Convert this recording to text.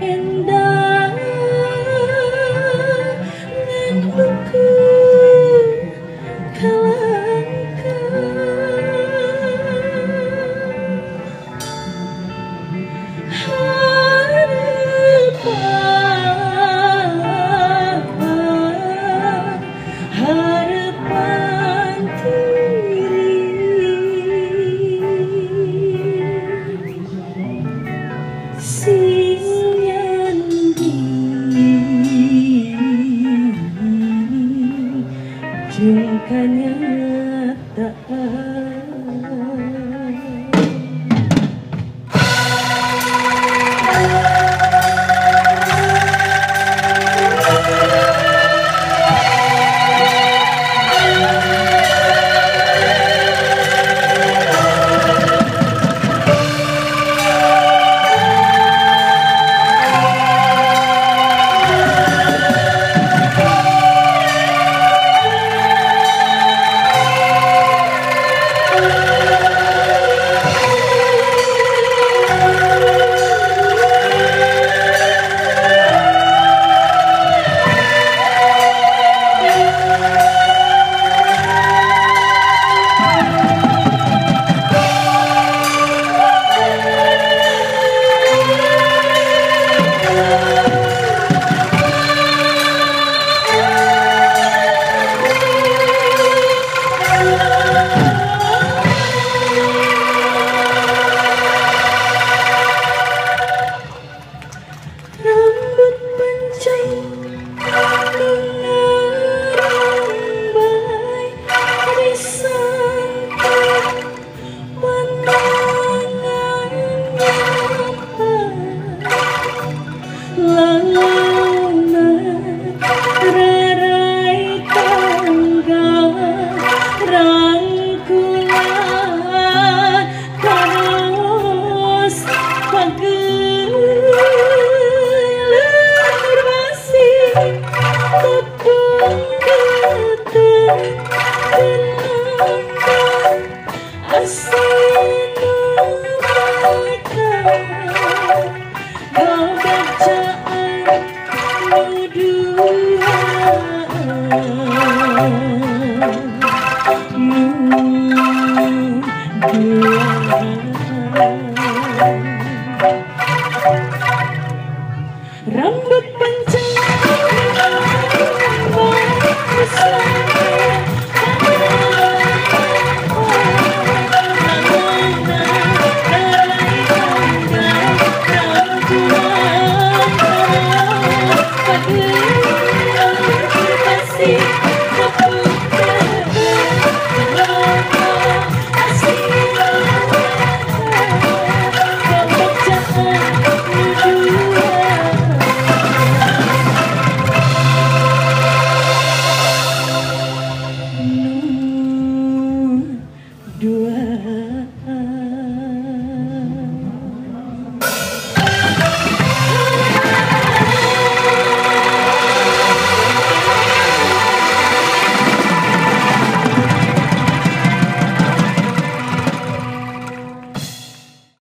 In the 中華にあった。了。